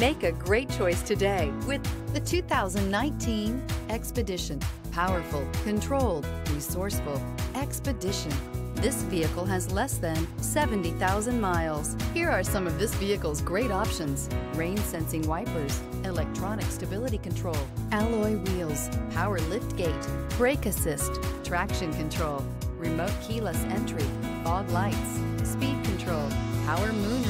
Make a great choice today with the 2019 Expedition. Powerful, controlled, resourceful. Expedition. This vehicle has less than 70,000 miles. Here are some of this vehicle's great options. Rain sensing wipers, electronic stability control, alloy wheels, power lift gate, brake assist, traction control, remote keyless entry, fog lights, speed control, power moonroof.